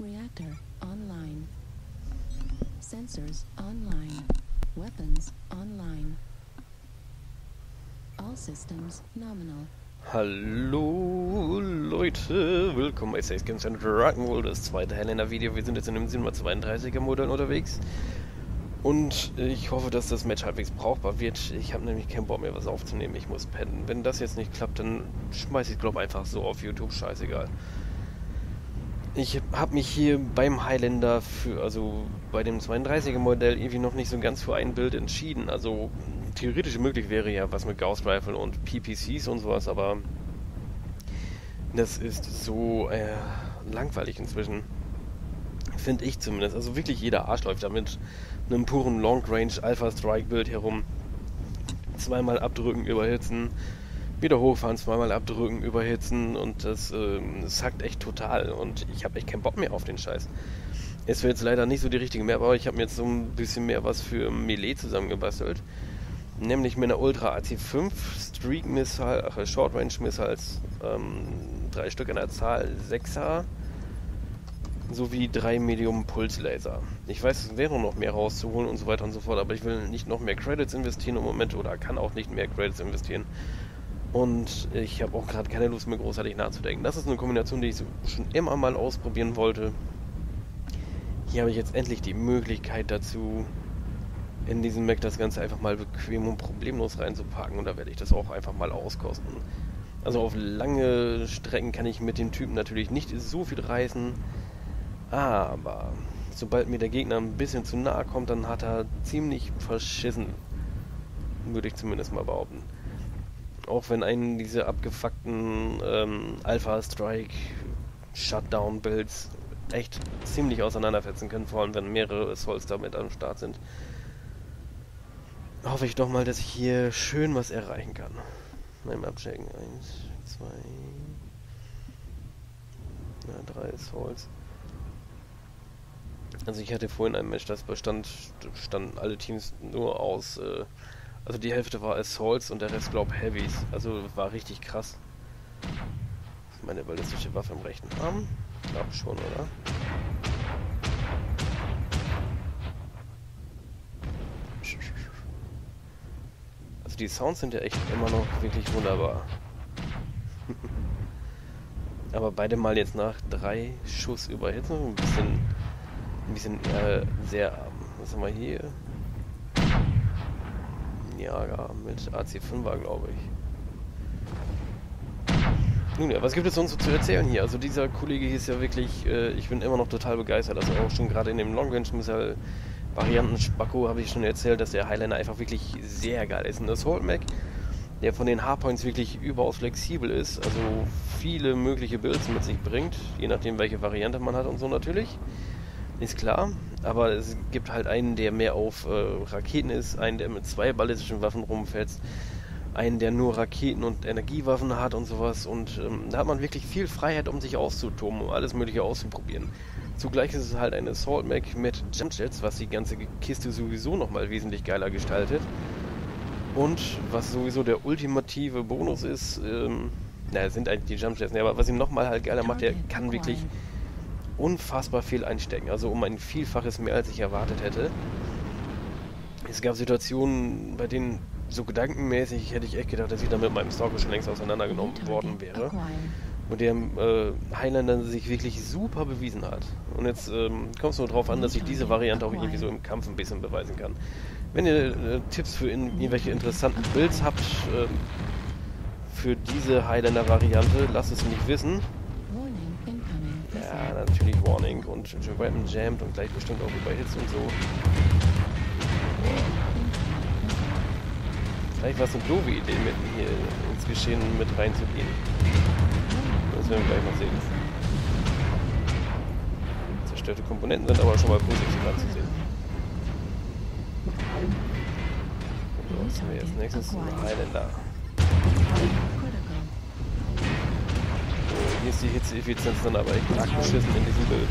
Reactor online. Sensors online. Weapons online. All systems nominal. Hallo Leute, willkommen bei Safe Games and Rock'n'Roll, das zweite Highlander Video. Wir sind jetzt in dem 732er Modell unterwegs. Und ich hoffe, dass das Match halbwegs brauchbar wird. Ich habe nämlich keinen Bock mehr was aufzunehmen, ich muss pennen. Wenn das jetzt nicht klappt, dann schmeiße ich glaube einfach so auf YouTube, scheißegal. Ich habe mich hier beim Highlander für, also bei dem 32er Modell irgendwie noch nicht so ganz für ein Bild entschieden. Also theoretisch möglich wäre ja was mit Gauss Rifle und PPCs und sowas, aber das ist so äh, langweilig inzwischen. Finde ich zumindest. Also wirklich jeder Arsch läuft da mit einem puren Long Range Alpha Strike Bild herum. Zweimal abdrücken, überhitzen, wieder hochfahren, zweimal abdrücken, überhitzen und das, äh, das echt total und ich habe echt keinen Bock mehr auf den Scheiß. Es wäre jetzt leider nicht so die richtige Map, aber ich habe mir jetzt so ein bisschen mehr was für Melee zusammengebastelt nämlich mit einer Ultra AC5 Streak Missile, ach, Short Range Missiles, ähm, drei Stück in der Zahl, 6er sowie drei Medium Pulslaser. Ich weiß, es wäre noch mehr rauszuholen und so weiter und so fort, aber ich will nicht noch mehr Credits investieren im Moment oder kann auch nicht mehr Credits investieren. Und ich habe auch gerade keine Lust mehr großartig nachzudenken. Das ist eine Kombination, die ich schon immer mal ausprobieren wollte. Hier habe ich jetzt endlich die Möglichkeit dazu, in diesen Mac das Ganze einfach mal bequem und problemlos reinzupacken und da werde ich das auch einfach mal auskosten. Also auf lange Strecken kann ich mit dem Typen natürlich nicht so viel reißen, aber sobald mir der Gegner ein bisschen zu nahe kommt, dann hat er ziemlich verschissen, würde ich zumindest mal behaupten. Auch wenn einen diese abgefuckten ähm, Alpha Strike Shutdown Builds echt ziemlich auseinanderfetzen können, vor allem wenn mehrere Assaults damit am Start sind hoffe ich doch mal, dass ich hier schön was erreichen kann. Mal abchecken. Eins, zwei, ja, drei Souls. Also ich hatte vorhin ein Match, das bestand, standen alle Teams nur aus, äh, also die Hälfte war Assaults und der Rest glaub Heavies. Also war richtig krass. Meine ballistische Waffe im rechten Arm. Ich glaube schon, oder? die Sounds sind ja echt immer noch wirklich wunderbar. Aber beide mal jetzt nach drei Schuss überhitzen, ein bisschen, ein bisschen äh, sehr arm. Was haben wir hier? Niagara mit AC5er, glaube ich. Nun ja, was gibt es uns so zu erzählen hier? Also dieser Kollege hier ist ja wirklich, äh, ich bin immer noch total begeistert, also auch schon gerade in dem Long Range Missile Varianten Spacko habe ich schon erzählt, dass der Highlander einfach wirklich sehr geil ist. Und das Assault Mac, der von den Hardpoints wirklich überaus flexibel ist, also viele mögliche Builds mit sich bringt, je nachdem welche Variante man hat und so natürlich, ist klar. Aber es gibt halt einen, der mehr auf äh, Raketen ist, einen, der mit zwei ballistischen Waffen rumfetzt, einen, der nur Raketen und Energiewaffen hat und sowas. Und ähm, da hat man wirklich viel Freiheit, um sich auszutoben, um alles Mögliche auszuprobieren. Zugleich ist es halt eine Assault Mac mit Jumpjets, was die ganze Kiste sowieso nochmal wesentlich geiler gestaltet. Und was sowieso der ultimative Bonus ist, ähm, naja, sind eigentlich die Jumpjets, ne, aber was ihn nochmal halt geiler macht, der kann wirklich unfassbar viel einstecken. Also um ein Vielfaches mehr, als ich erwartet hätte. Es gab Situationen, bei denen so gedankenmäßig hätte ich echt gedacht, dass ich da mit meinem Stalker schon längst auseinandergenommen worden wäre und der äh, Highlander sich wirklich super bewiesen hat. Und jetzt ähm, kommt es nur darauf an, dass ich diese Variante auch irgendwie so im Kampf ein bisschen beweisen kann. Wenn ihr äh, Tipps für in, irgendwelche interessanten Builds habt äh, für diese Highlander-Variante, lasst es mich wissen. Natürlich Warning und Weapon jammed und gleich bestimmt auch über Hits und so. Vielleicht war es eine doofe Idee, mitten hier ins Geschehen mit reinzugehen. Das werden wir gleich mal sehen. Zerstörte Komponenten sind aber schon mal positiv anzusehen. So, was haben wir jetzt nächstes? Highlander. Ist die Hitzeeffizienz dann aber echt arg beschissen in diesem Bild.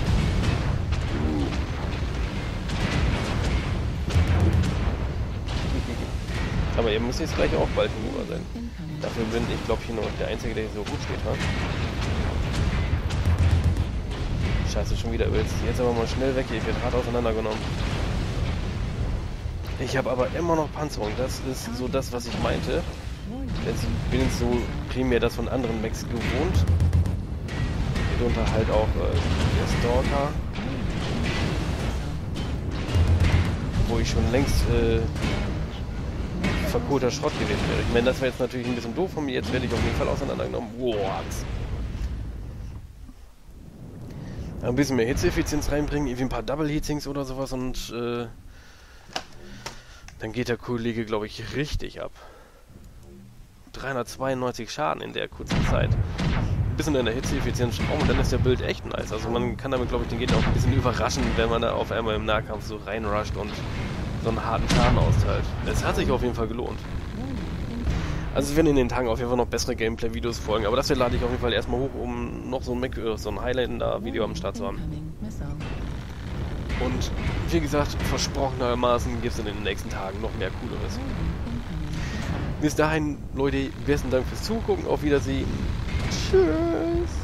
Aber ihr müsst jetzt gleich auch bald hinüber sein. Dafür bin ich, glaube ich, nur der Einzige, der hier so gut steht. Ha? Scheiße, schon wieder Öls. Jetzt aber mal schnell weg, hier wird hart auseinandergenommen. Ich habe aber immer noch Panzerung. Das ist so das, was ich meinte. Jetzt bin ich so primär das von anderen Mechs gewohnt. Mitunter halt auch äh, der Stalker. Wo ich schon längst äh, verkohlter Schrott gewesen wäre. Ich meine, das wäre jetzt natürlich ein bisschen doof von mir. Jetzt werde ich auf jeden Fall auseinandergenommen. What? Ein bisschen mehr Hitzeeffizienz reinbringen, irgendwie ein paar Double Heatings oder sowas und äh, dann geht der Kollege, glaube ich, richtig ab. 392 Schaden in der kurzen Zeit. Bisschen in der Hitzeeffizienz schrauben und dann ist der Bild echt nice. Also man kann damit, glaube ich, den Gegner auch ein bisschen überraschen, wenn man da auf einmal im Nahkampf so reinrusht und so einen harten Schaden austeilt. Es hat sich auf jeden Fall gelohnt. Also es werden in den Tagen auf jeden Fall noch bessere Gameplay-Videos folgen, aber das hier lade ich auf jeden Fall erstmal hoch, um noch so ein, Mac äh, so ein Highlander-Video am Start zu haben. Und wie gesagt, versprochenermaßen gibt es in den nächsten Tagen noch mehr Cooleres. Bis dahin, Leute, besten Dank fürs Zugucken. Auf Wiedersehen. Tschüss.